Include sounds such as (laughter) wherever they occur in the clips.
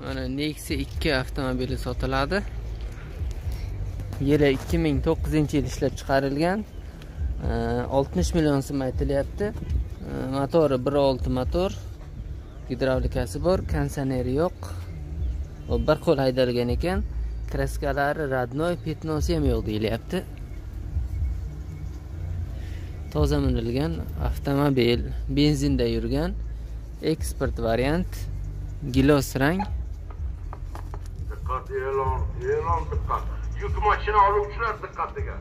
mana nexia 2 avtomobili sotiladi. Yili 2009 yil ishlab chiqarilgan. 60 million so'm aytilyapti. Motori 1.6 motor. Gidravlikasi bor konditsioneri yo'q. Hop, bir qo'l haydalgan ekan. Kraskalari родной petnosi ham yo'q deyilyapti. Toza minilgan avtomobil benzinda yurgan eksport variant gilos rang. E'lon, e'lon dikkat. Yük makine oluvchilar diqqatiga.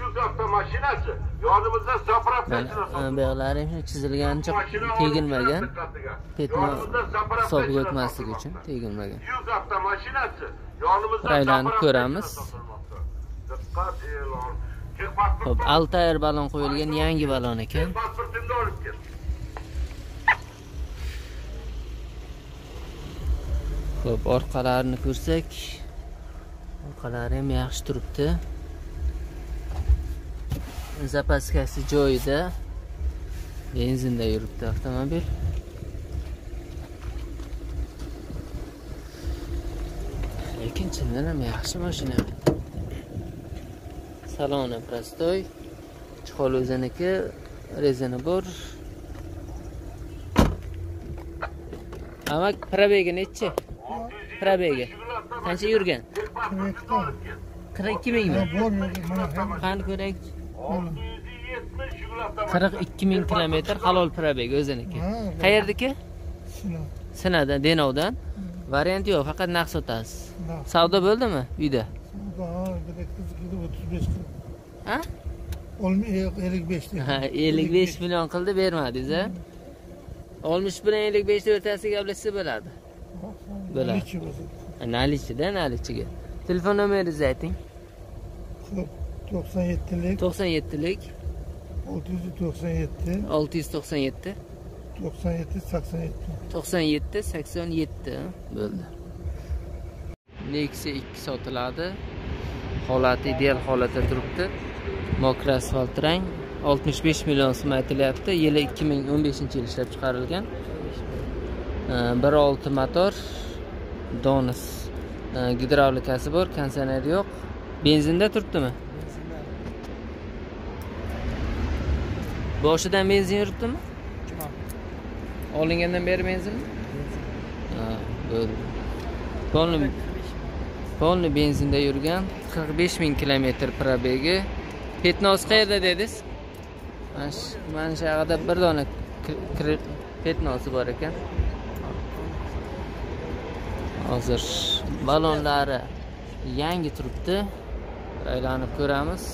Yük avtomashinasi yonimizda zapravkachini mana bu yoqlari ham chizilganicha tegilmagan. petno hisobiga o'tmasligi uchun tegilmagan. Yük avtomashinasi yonimizda zapravkachini ko'ramiz. Diqqat e'lon. Hop, altair balon qo'yilgan yangi balon ekan Xo'p, orqalarini ko'rsak, orqalari ham yaxshi turibdi. Zapaskasi joyida. Benzinda yuribdi avtomobil. Lekin chindan ham yaxshi mashina. Saloni prostoy. Chihol o'ziniki, rezini bor. Amak probegi nechi? Probegi. Qancha yurgan? Kel. 42 mingmi? Qani ko'rak. 670 yuk avtomashinasi. 42 ming kilometr halol probeg o'ziniki. Sinov. Sinadan, Denovdan. Variant yo'q, faqat naqd sotasiz. Savdo bo'ldimi uyda? Daha direkt kızı kilo 35 kilo. Ha? 55 (laughs) diyor. Ha, 55 million qildi, bermadingiz, ha? Olmuş bilan 55 o'rtasida gaplashsa bo'ladi. Bo'ladi. Nalichida, nalichiga. Telefon nomeringizni ayting. 97'lik, 97lik 697, 697 97, 87. 97 87 bo'ldi. Nexia 2 sotiladi. Holati ideal holatda turibdi. Mokra asfalt rang 65 million so'm aytilyapti. Yili 2015-yil ishlab chiqarilgan. Ee, 1.6 motor Donus Ee, gidravlikasi bor, konditsioneri yo'q. Benzinda turibdimi? Boshidan benzin yuribdimi? Olingandan beri benzinmi? Ha, bo'ldi. Polni Polni benzinda yurgan 45 ming kilometr probegi. Petnos qayerda dedingiz? Mana shu- yoqda bir dona petnosi bor ekan. Hozir balonlari yangi turibdi. Aylanib ko'ramiz.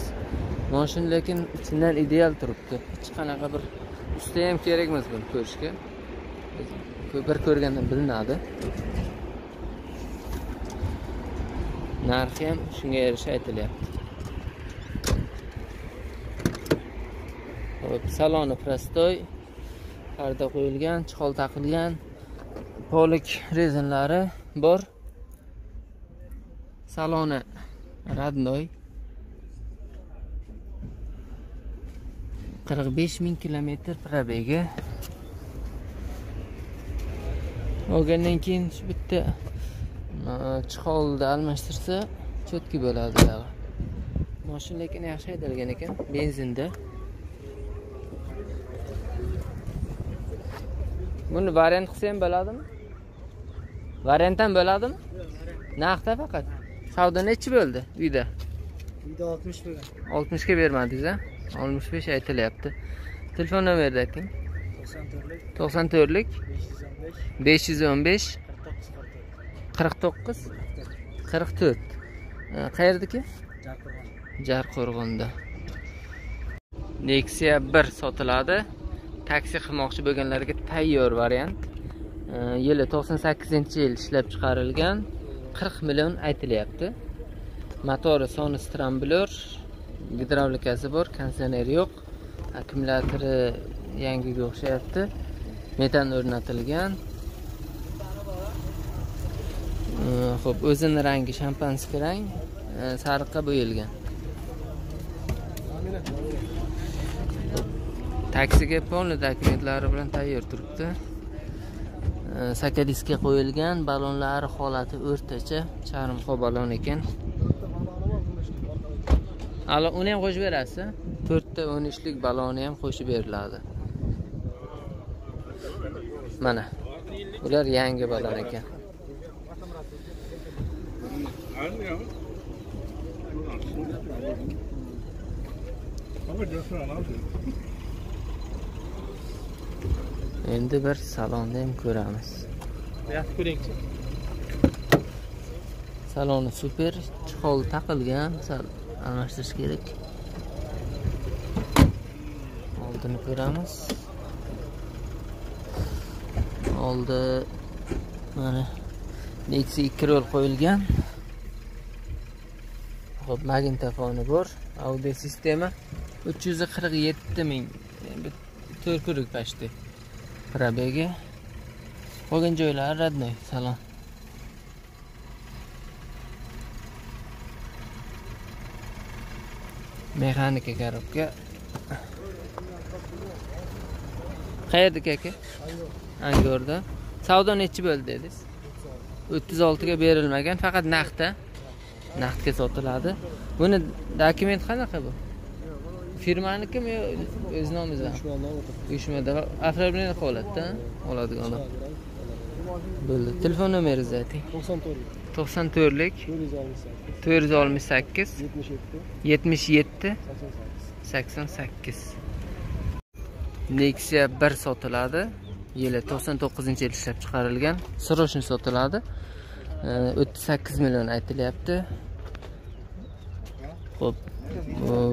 moshin lekin chindan ideal turibdi. Hech qanaqa bir usta ham kerak emas buni ko'rishga. bir ko'rganda bilinadi narxi ham shunga yarasha aytilyapti Hop, saloni prostoy parda qo'yilgan chihol taqilgan polik rezinlari bor. Saloni родной 45 ming kilometr probegi olgandan keyin shu bitta e, chiqolni almashtirsa cho'tki bo'ladi buyog'i mashina lekin yaxshi haydalgan ekan benzinda. Buni variant qilsa ham bo'ladimi? Variant ham bo'ladimi? Narxda faqat. Savdo nechi bo'ldi uyda? Uyda 60 lira. 60 ga bermadingiz a 65 aytilyapti. Telefon nomerni ayting. 94'lük, 94lik 515, 515 49 44. 49 44 E, qayerdiki? Jarqo'rg'on. jarqo'rg'onda. Nexia 1 sotiladi. Taksi qilmoqchi bo'lganlarga tayyor variant Yili 98 yil ishlab chiqarilgan 40 million aytilyapti. Motori soni stramblyor gidravlikasi bor konditsioneri yo'q akkumulyatori yangiga o'xshayapti metan o'rnatilgan. Ho'p o'zini rangi shampanski rang sariqqa bo'yalgan taksiga полный dokumentlari bilan tayyor turibdi. Э, e, sakadiskga qo'yilgan ballonlari holati o'rtacha. Charmxo balon ekan. Hali uni ham qo'shib berasiz to'rtta o'n uchlik baloni ham qo'shib beriladi. Mana ular yangi ballon ekan. Endi bir salonni ham ko'ramiz. Buyoqni ko'ringchi saloni super chihol taqilgan sal almashtirish kerak. Oldini ko'ramiz. Oldi mana nexia ikki rol qo'yilgan. Hop magnitofoni bor. Audio sistema uch yuz qirq yetti ming. To'rt kurik почти probegi qolgan joylari родной salon mexanika коробка qayerdaki aka angorda. Savdo nechi bo'ldi dedingiz? 36 ga berilmagan faqat naqdda naqdga sotiladi. Buni dokument qanaqa bu? Firmanikimi yo o'z nomingizdan uyushmada оформление holatda oladigan odam bo'ldi. Telefon nomeringizni ayting. To'qson to'rt to'qson to'rtlik to'rt yuz oltmish sakkiz. Yetmish yetti sakson sakkiz sakson sakkiz. Nexia bir sotiladi. Yili to'qson to'qqizinchi yil ishlab chiqarilgan. Срочный sotiladi. O'ttiz sakkiz million aytilyapti. Ho'p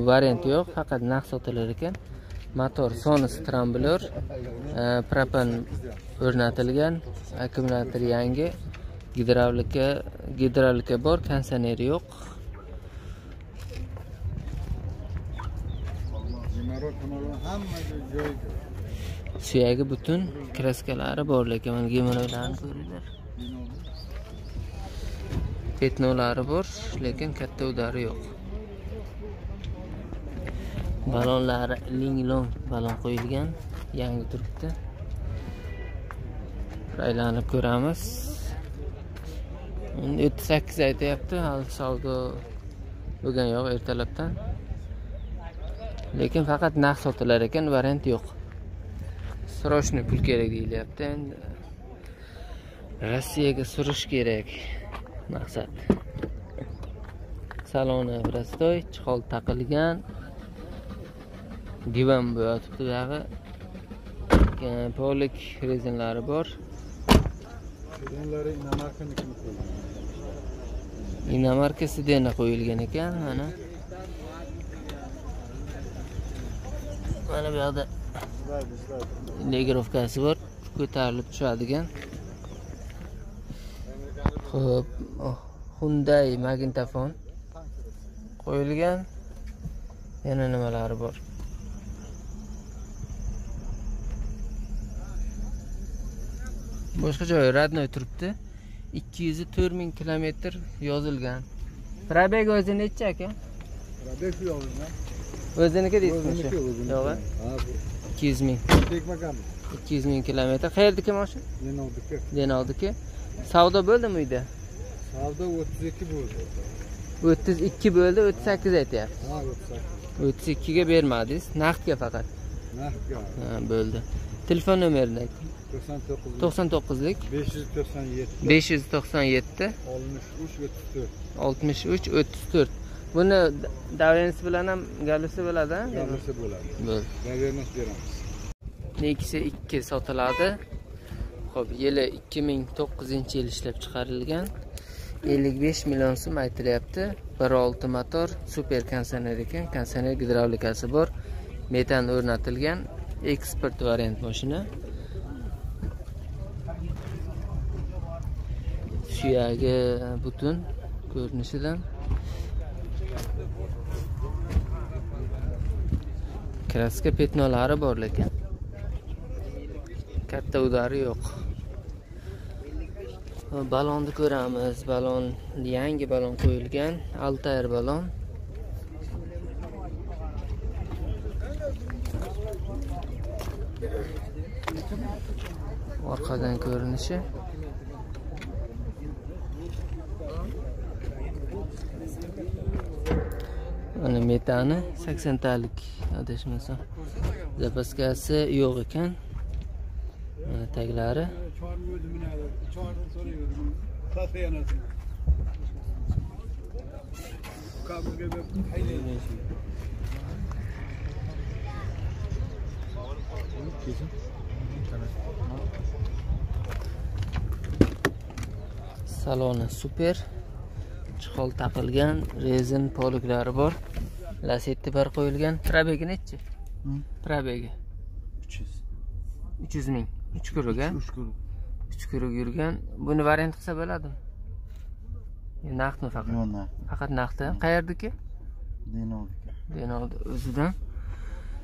variant yo'q faqat naqd sotilar ekan. Motor sonus tramblyor e, propan o'rnatilgan akkumulyator yangi. Gidravlika gidravlika bor konditsioner yo'q. Joyida suyagi butun kraskalari bor lekin mana geminoylarni ko'ringlar. Petnolari bor lekin katta udari yo'q. Balonlari ling long balon qo'yilgan yangi turibdi aylanib ko'ramiz. Endi o'ttiz sakkiz aytyapti hali savdo bo'lgani yo'q ertalabdan. Lekin faqat naqd sotilar ekan variant yo'q. Срочный pul kerak deyilyapti. Endi rossiyaga surish kerak maqsad. Saloni prostoy chihol taqilgan. Divan bo'yatibdi E, polik rezinlari bor. Sedanlari inomarkanikini qo'ygan. inomarka sidena qo'yilgan ekan mana. Mana bu yoqda legirovkasi bor. Ko'tarilib tushadigan. Ho'p oh, hyundai magnitofon qo'yilgan. Yana nimalari bor boshqa joyi родной turibdi. Ikki yuz to'rt ming kilometr yozilgan. Probeg o'zi nechi aka? Rabek shu o'ziniki deysizmi shu o'ziniki. yo'g'i ikki yuz ming. Ikki yuz ming kilometr. Qayerdiki mashina Denovdiki. denoldiki savdo bo'ldimi uyda? Savdo 32 bo'ldi. o'ttiz ikki bo'ldi o'ttiz sakkiz aytyapti. Ha, 38. o'ttiz ikkiga bermadingiz. Naqdga faqat? Naqdga. ha bo'ldi telefon nomerini ayting. 99 to'qson to'qqizlik. 597 besh yuz to'qson yetti. 63 34. oltmish uch o'ttiz to'rt buni davenisi bilan ham galusi bo'ladi Yarmisi bo'ladi. bo'ldi. Davernas beramiz. nexia ikki sotiladi. Ho'p yili ikki ming to'qqizinchi yil ishlab chiqarilgan. ellik besh million so'm aytilyapti. Bir olti motor super konditsioner ekan. Konditsioner gidravlikasi bor. Metan o'rnatilgan eksport variant mashina suyagi butun ko'rinishidan. Kraska petnolari bor lekin katta udari yo'q. Balonni ko'ramiz. Balon yangi balon qo'yilgan. Altair balon. Orqadan ko'rinishi. Mana metani saksontalik adashmasam zapaskasi yo'q ekan. Mana taglari. Çağırın saloni super. Chihol taqilgan rezin poliklari bor. Lasetti bar qo'yilgan. Probegi nechi? Probegi. 300. uch yuz ming. Uch kuruk a 3 kuruş. uch kuruk yurgan. Buni variant qilsa bo'ladimi? Naqdmi faqat? Yona. faqat naqdmi qayerdiki? Denovka. denoldi o'zidan.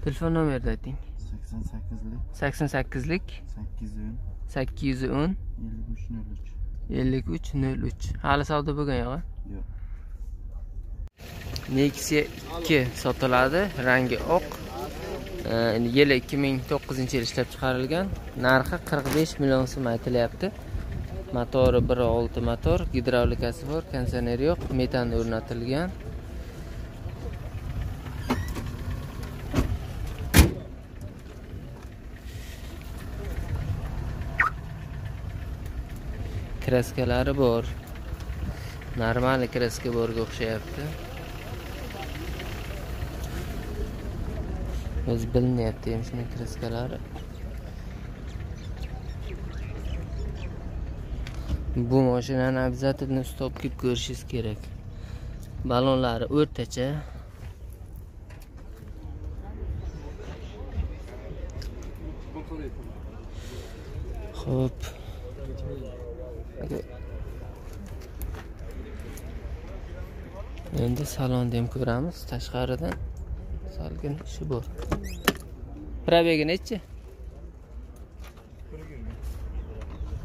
Telefon nomerni ayting 88'lik. sakson sakkizlik 810. sakkiz yuz o'n 5303. ellik uch nol uch hali savdo bo'lgan yo'q. Nexia ikki sotiladi. Rangi oq. Ee, yili ikki ming to'qqizinchi yil ishlab chiqarilgan. Narxi qirq besh million so'm aytilyapti. Motori bir olti motor. Gidravlikasi bor konditsioneri yo'q. Metan o'rnatilgan kraskalari bor. Normal kraska borga o'xshayapti. O'zi bilinyapti ham shuni kraskalari. Bu mashinani обязательно stop kelib ko'rishingiz kerak. Ballonlari o'rtacha ho'p endi salonni ham ko'ramiz. Tashqaridan salgin ishi bor. Probegi nechi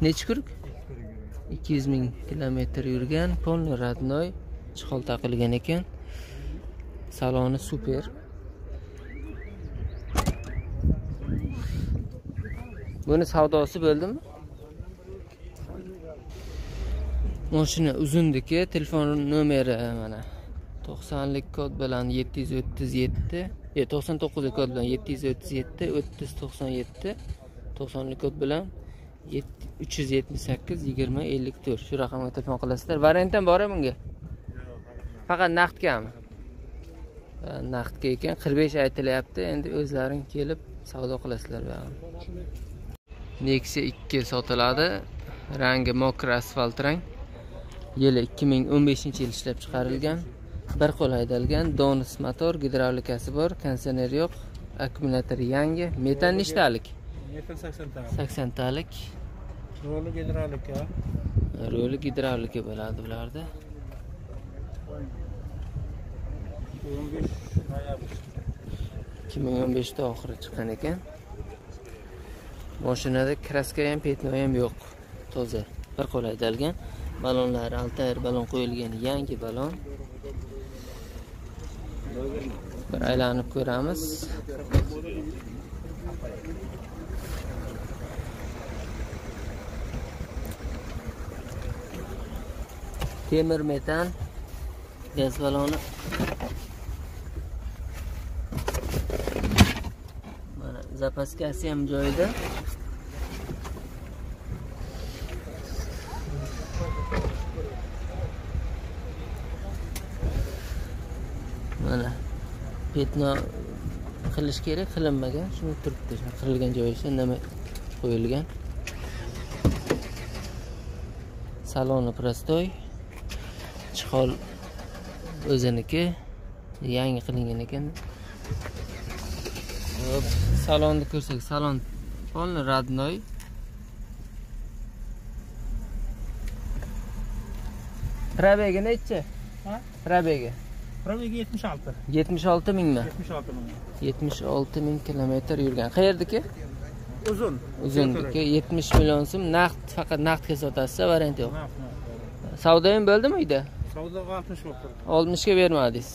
nechi kuruk? Ikki yuz ming kilometr yurgan полный родной chihol taqilgan ekan. Saloni super. Buni savdosi bo'ldimi? Mashina uzundiki telefon nomeri mana. To'qsonlik kod bilan yetti yuz o'ttiz yetti e, to'qson to'qqizlik kod bilan yetti yuz o'ttiz yetti o'ttiz to'qson yetti to'qsonlik kod bilan uch yuz yetmish sakkiz yigirma ellik to'rt. Shu raqamga telefon qilasizlar. Variant ham bormi bunga? Faqat naqdgami naqdga ekan. qirq besh aytilyapti. Endi o'zlaring kelib savdo qilasizlar buyog'ini nexia ikki sotiladi. Rangi mokra asfalt rang. Yili ikki ming o'n beshinchi yil ishlab chiqarilgan. Bir qo'l haydalgan donus motor gidravlikasi bor. Konditsioner yo'q akkumulyator yangi metan nechtalik? Metan 80 ta. saksontalik Roli gidravlika. roli gidravlika bo'ladi bularda. 15 noyabr. ikki ming o'n beshda oxiri chiqqan ekan. Mashinada kraska ham petno ham yo'q. Toza. Bir qo'l haydalgan. Ballonlari altair ballon qo'yilgan yangi ballon bir aylanib ko'ramiz. Temir metan gaz baloni mana zapaskasi ham joyida. Mana petno qilish kerak qilinmagan. Shuni turibdi qirilgan joyi o'sha nima qo'yilgan? Saloni prostoy. Chihol o'ziniki yangi qilingan ekan. Hop, salonni ko'rsak salon полный родной probegi nechi Ha? Probiga 76. yetmish olti. Mingmi? 76 ming. yetmish olti ming kilometr yurgan. Qayerdiki? Uzun. uzunligi yetmish million so'm naqd faqat naqdga sotasiz variant yo'q. Savdo ham bo'ldimi uyda? Savdo 60 bo'lib turibdi. oltmishga bermadingiz.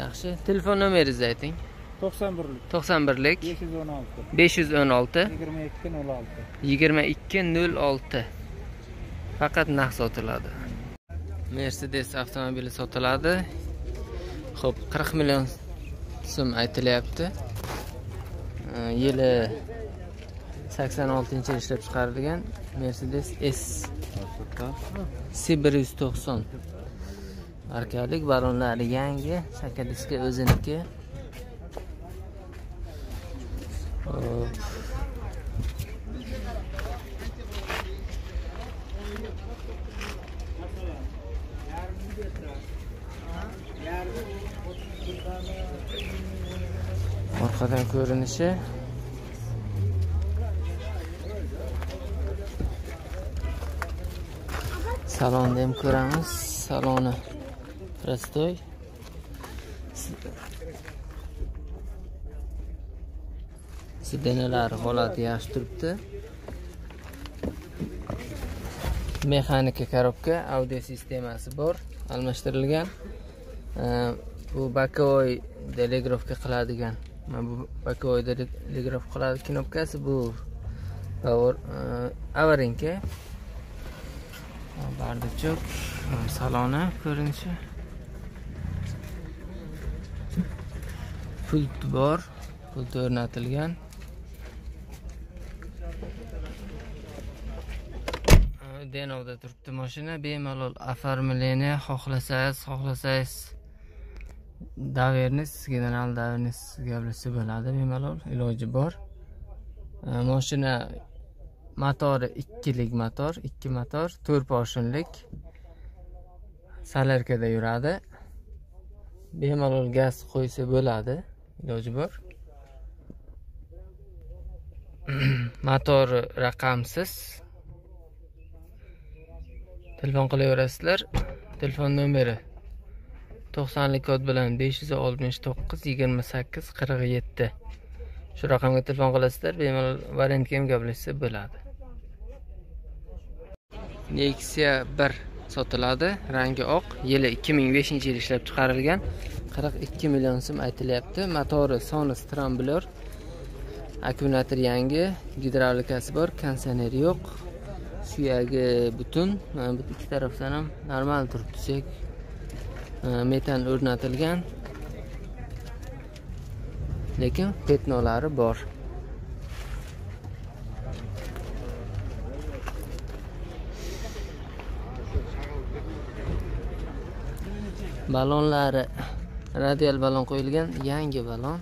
Yaxshi. Telefon nomeringizni ayting. To'qson birlik. To'qson birlik. besh yuz o'n olti. besh yuz o'n olti. yigirma ikki nol olti. Yigirma ikki nol olti. Faqat naqd sotiladi mercedes avtomobili sotiladi. Ho'p qirq million so'm aytilyapti. Yili sakson oltinchi yil ishlab chiqarilgan mercedes s. C bir yuz yangi chakka diski o'ziniki. Hop. Orqadan ko'rinishi. Salonni ham ko'ramiz. Saloni prostoy sidenalari holati yaxshi turibdi. Mexanika korobka audio sistemasi bor almashtirilgan. Bu bokovой telegrafka qiladigan mana bu bokovой telegraf qiladi. Knopkasi bu. E, Avarinka. Bardachok saloni ko'rinishi. Pult bor. Pult o'rnatilgan. E, denovda turibdi mashina. Bemalol оформление xohlasangiz xohlasangiz. Davernis general davernis gaplashsa bo'ladi bemalol iloji bor. E, moshina mashina motori ikkilik motor ikki motor to'rt poshinlik salarkada yuradi. Bemalol gaz qo'ysa bo'ladi iloji bor. (clears throat) Motori raqamsiz. Telefon qilaverasizlar telefon nomeri to'qsonlik kod bilan besh yuz oltmish to'qqiz yigirma sakkiz qirq yetti shu raqamga telefon qilasizlar bemalol variantga ham gaplashsa bo'ladi. Nexia bir sotiladi rangi oq yili ikki ming beshinchi yil ishlab chiqarilgan. qirq ikki million so'm aytilyapti. Motori sonus tramblyor akkumulyator yangi gidravlikasi bor konditsioner yo'q. Suyagi butun mana bu ikki tarafdan ham normal turibdi suyak Э, metan o'rnatilgan. Lekin petnolari bor. Ballonlari radial ballon qo'yilgan yangi ballon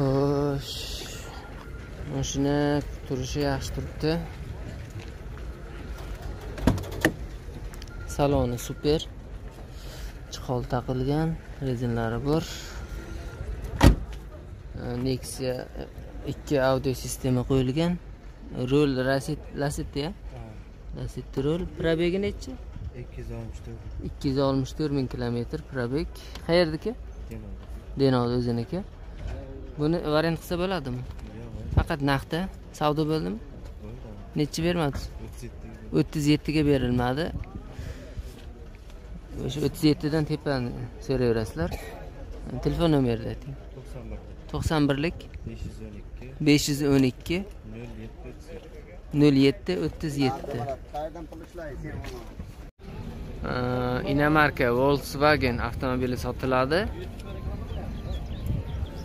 xo'sh mashina turishi yaxshi turibdi. Saloni super. Chiqol taqilgan rezinlari bor. Nexia e, ikki audio sistema qo'yilgan. Rul laset laset ya? Laset rul probegi nechi? Ikki yuz oltmish to'rt. Ikki yuz oltmish to'rt ming kilometr probeg. Qayerdiki? Denovda o'ziniki. Buni variant qilsa bo'ladimi faqat naqdda savdo bo'ldimi nechi bermadi? o'ttiz yettiga berilmadi. O'sha o'ttiz yettidan tepani so'rayverasizlar telefon nomerini ayting. To'qson bir to'qson birlik. besh yuz o'n ikki. besh yuz o'n ikki. nol yetti o'ttiz yetti nol yetti o'ttiz yetti inamarka volkswagen avtomobili sotiladi.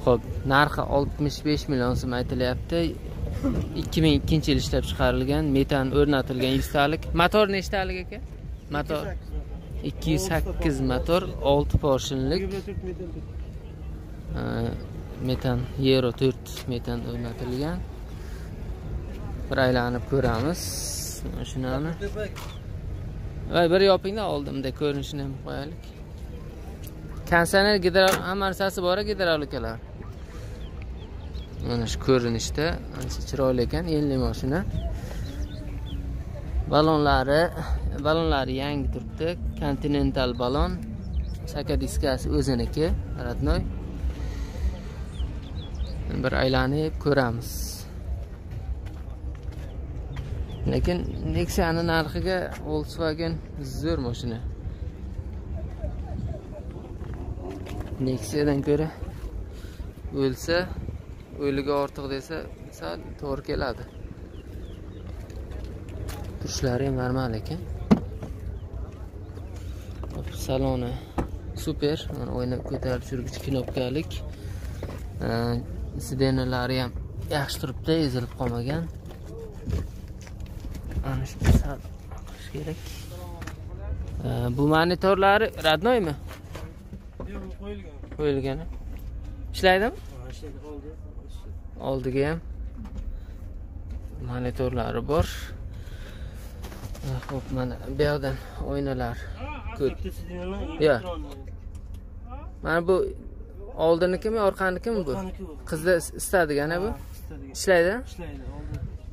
Ho'p narxi oltmish besh million so'm aytilyapti. Ikki ming ikkinchi yil ishlab chiqarilgan metan o'rnatilgan yuztalik motor nechtalik aka? Motor. Ikki yuz sakkiz motor olti porshinlik metan yero to'rt metan o'rnatilgan. Bir aylanib ko'ramiz. Mashinani voy bir yopingda oldimda ko'rinishini ham qo'yaylik. Konditsioner gidro hamma narsasi bor gidravlikalar? Mana shu ko'rinishda ancha chiroyli ekan yengli mashina balonlari balonlari yangi turibdi. Kontinental balon chaka diskasi o'ziniki родной. Bir aylanib ko'ramiz. Lekin nexia'ni narxiga volkswagen zo'r mashina nexia'dan ko'ra o'lsa o'ligi ortiq desa sal to'g'ri keladi. Turishlari ham normal ekan. Saloni super. Mana o'ynab ko'tarib tushirgich knopkalik sidenalari ham yaxshi turibdi ezilib qolmagan. Ana sal qilish kerak. Bu monitorlari роднойmi Yo'q, qo'yilgan. qo'yilgan ishlaydimi. Oldiga ham monitorlari bor. Ho'p mana bu yoqdan oynalar. Ko'p. Yo'q. mana bu oldinikimi orqanikimi bu? Orqaniki bu. qizda istadigan bu? Ishlaydi? Ishlaydi,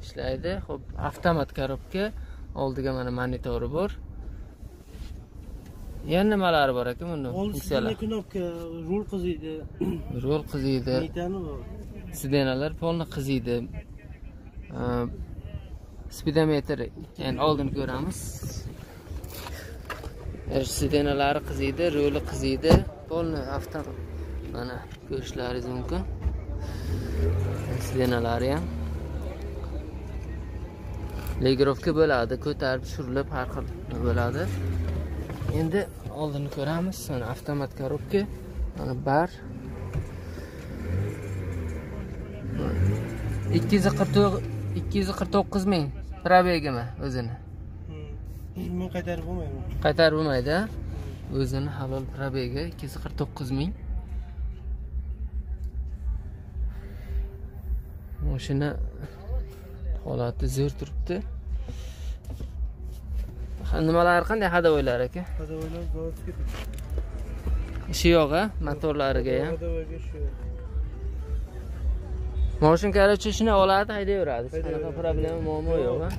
ishlaydi. Ho'p avtomat korobka. Oldiga mana monitori bor yana nimalari bor ekan buni funksiyalar. knopka, rul qiziydi. (clears throat) rol qiziydi. Sidenalar polni qiziydi. Spidometr yani oldin ko'ramiz. Er, sidenalari qiziydi roli qiziydi. Polni avto mana ko'rishlaringiz mumkin. Sidenalari ham. Legirovka bo'ladi ko'tarib tushirilib har xil bo'ladi endi oldini ko'ramiz. Mana avtomat korobka mana bar. Ikki yuz qirq to'q- ikki yuz qirq to'qqiz ming probegimi o'zini? Qaytarib bo'lmayman. qaytarib bo'lmaydi o'zini halol probegi ikki yuz qirq to'qqiz ming. Mashina holati zo'r turibdi nimalari qanday hadovoylar aka? Hadovoylar ishi yo'q a motorlariga ham moshin короче shuni oladi haydayveradi hech qanaqa problema muammo yo'q a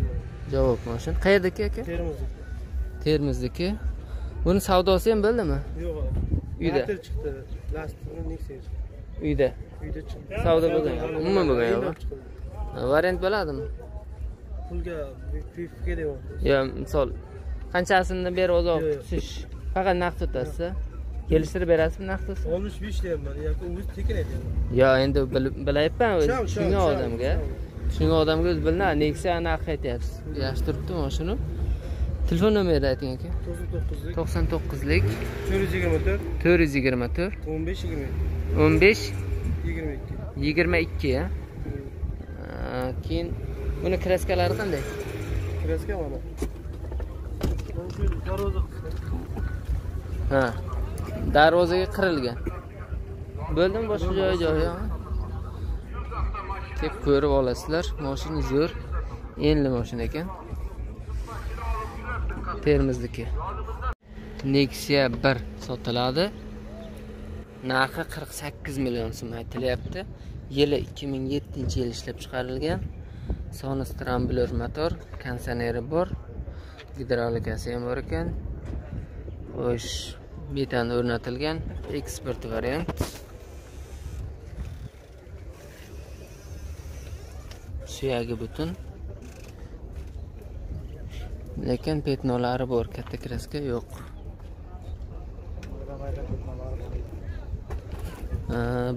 javob moshin. Qayerdaki aka? Termiz. termizniki buni savdosi ham bo'ldimi Yo'q. Uyda. Chiqdi. Uyda. Uyda chiqdi. Savdo bo'lgan yo'q, umuman bo'lgan yo'q. Variant bo'ladimi? Pulga pifga deyapti. yo misol qanchasini berib uzoq Yo'q, yo'q. kutish faqat naqd o'tasiz kelishtirib berasizmi naqd o'tsa 65 deyapman. yoki o'zi tekin aytyapman. yo endi bil- bilayapman o'zi. Tushungan odamga. Tushungan odamga o'zi bilinadi nexia narxi aytyapsiz. Yaxshi turibdi mashina telefon nomerini ayting aka. 99lik to'qson to'qqizlik. 424 to'rt. Yuz yigirma to'rt. 15 22 o'n besh 22. yigirma ikki. A keyin buni kraskalari qanday Kraska mana. Darvoza ha. Darvozaga qirilgan. Bo'ldimi boshqa joyi joyi deb ko'rib olasizlar moshina zo'r. Enli moshina ekan. Termizniki. Nexia bir sotiladi. Narxi qirq sakkiz million so'm aytilyapti. Yili ikki ming yettinchi yil ishlab chiqarilgan. Sonus tramblor motor konditsioneri bor. Gidravlikasi ham bor ekan. Xo'sh metan o'rnatilgan eksport variant. Suyagi butun. Lekin petnolari bor katta kraska yo'q.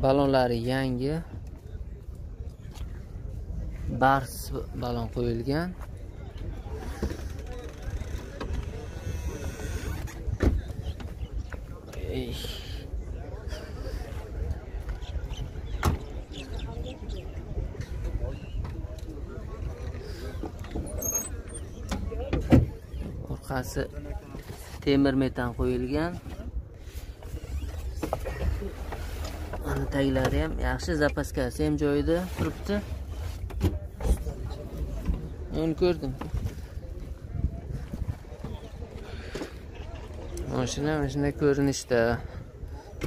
Balonlari yangi. Bars balon qo'yilgan. Orqasi temir metan qo'yilgan. Mana taglari ham. Yaxshi zapaskasi ham joyida turibdi. Uni ko'rdim. Mashina mana shunday ko'rinishda.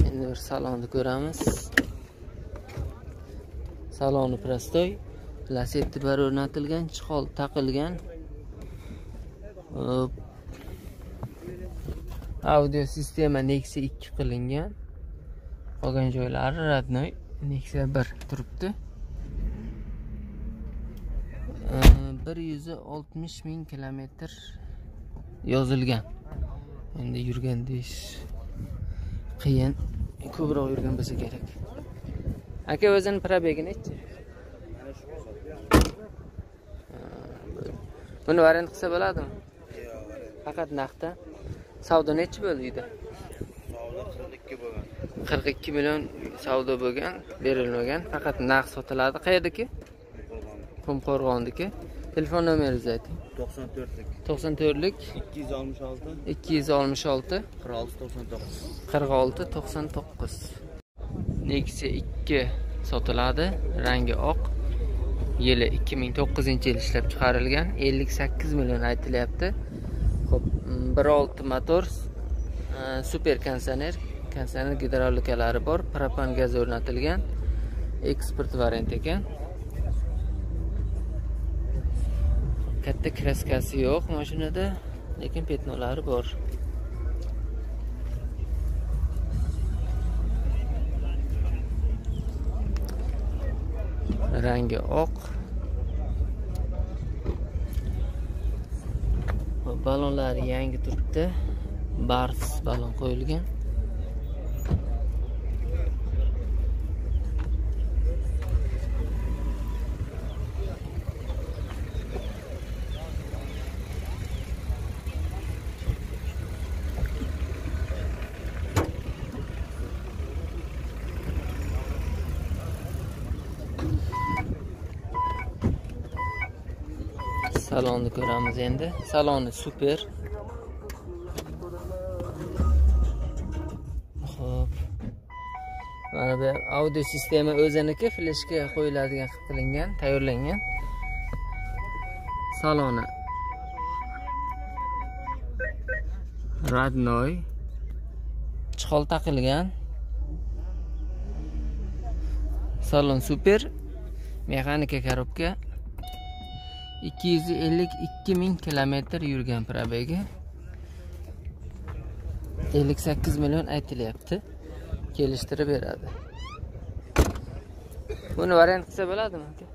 Endi bir salonni ko'ramiz. Saloni prostoy. Lasetti bar o'rnatilgan chihol taqilgan. Hop. Audio sistema nexia 2 qilingan. Qolgan joylari родной nexia 1 turibdi. Bir yuz oltmish ming kilometr yozilgan. Endi yurgan deyish qiyin. Ko'proq yurgan bo'lsa kerak. Aka o'zini probegi nechi buni variant qilsa bo'ladimi? Faqat naqdda savdo nechi bo'ldi uyda? Savdo 42 bo'lgan. qirq ikki million savdo bo'lgan berilmagan faqat naqd sotiladi. Qayerdaki qumqo'rg'onniki telefon nomeringizni ayting. 94lik. to'qson to'rtlik. 266 ikki yuz oltmish olti. 46 99. qirq olti to'qson to'qqiz. Nexia ikki sotiladi. Rangi oq. Yili ikki ming to'qqizinchi yil ishlab chiqarilgan. Ellik sakkiz million aytilyapti ho'p mm, bir olti motor e, super konditsioner konditsioner gidravlikalari bor propan gaz o'rnatilgan eksport variant ekan katta kraskasi yo'q mashinada lekin petnolari bor rangi oq Ok. Ballonlari yangi turibdi. Bars ballon qo'yilgan. Salonni ko'ramiz endi. Saloni super. Ho'p mana bu audio sistema o'ziniki fleshga qo'yiladigan qilib qilingan tayyorlangan saloni. Родной chihol taqilgan. Salon super. Mexanika korobka. Ikki yuz ellik ikki ming kilometr yurgan probegi ellik sakkiz million aytilyapti. Kelishtirib beradi. Buni variant qilsa bo'ladimi? Aka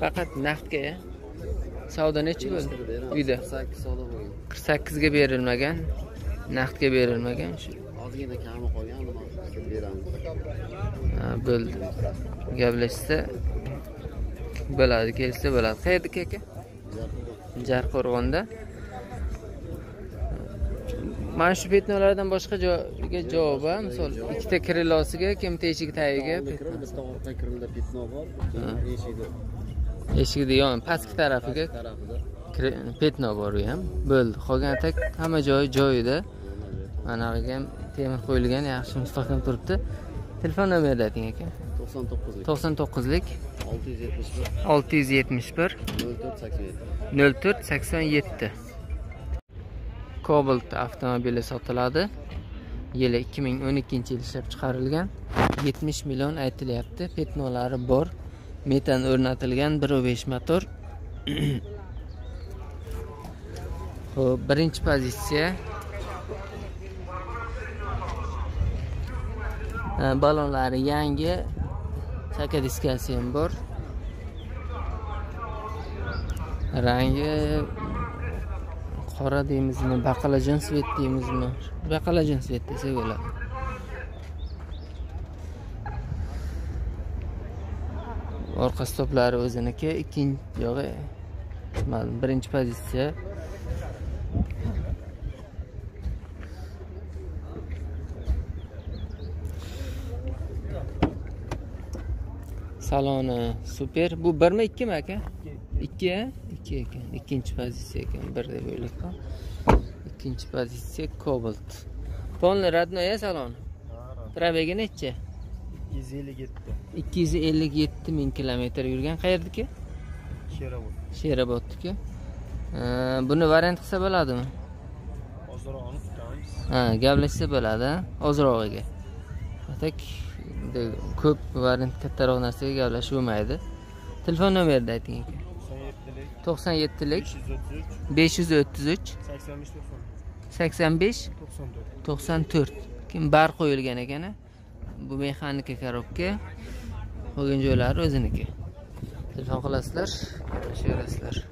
faqat naqdga savdo nechi bo'ldi? Uyda. 48 savdo bo'lgan. qirq sakkizga berilmagan naqdga berilmagan shu. Ozgina kami qolgan, beramiz. Ha, bo'ldi. Gaplashsa bo'ladi kelishsa bo'ladi. Qayerdaki aka jarqo'rg'onda. Mana shu petnolardan boshqa joyga javob a misol ikkita krilosiga ikkita eshik tagiga? Bitta orqa kirilda petno bor, eshigi. Eshikni yon pastki tarafiga petno bor u ham. Bo'ldi. Qolgan tak hamma joyi joyida. Manavigi ham temir qo'yilgan yaxshi mustahkam turibdi telefon nomerni ayting aka. 99 to'qson to'qqizlik. 671 olti yuz yetmish bir. 0487. nol to'rt sakson yetti. Cobalt avtomobili sotiladi. Yili ikki ming o'n ikkinchi yil ishlab chiqarilgan. yetmish million aytilyapti. Petnolari bor. Metan o'rnatilgan bir besh motor. (clears throat) Ho'p birinchi pozitsiya ballonlari yangi. Chaka diskasi ham bor. Rangi qora deymizmi baqalajon svet deymizmi? Baqalajon svet desak bo'ladi. Orqa stoplari o'ziniki ikkinchi yog'i ma'lum birinchi pozitsiya. Saloni super. Bu birmi ikkimi aka? Ikki a? Ikki ekan. Ikkinchi pozitsiya ekan. Bir deb o'ylab qol ikkinchi pozitsiya cobalt. Полный родной a saloni probegi nechi? 257. ikki yuz ellik yetti ming kilometr yurgan qayerdiki? Sherobod. sherobodniki buni variant qilsa bo'ladimi? Ozroq olib tutamiz. ha gaplashsa bo'ladi ozrog'iga bunday ko'p variant kattaroq narsaga gaplashish bo'lmaydi. Telefon nomerni ayting aka 97lik to'qson yettilik 533 besh yuz o'ttiz uch. 85 90 sakson besh? 94. to'qson to'rt. Keyin bar qo'yilgan ekan bu mexanika korobka qolgan joylari o'ziniki. Telefon qilasizlar gaplashib berasizlar